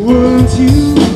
weren't you?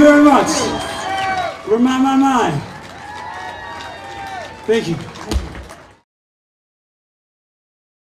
You very much. We're my, my, my. Thank you.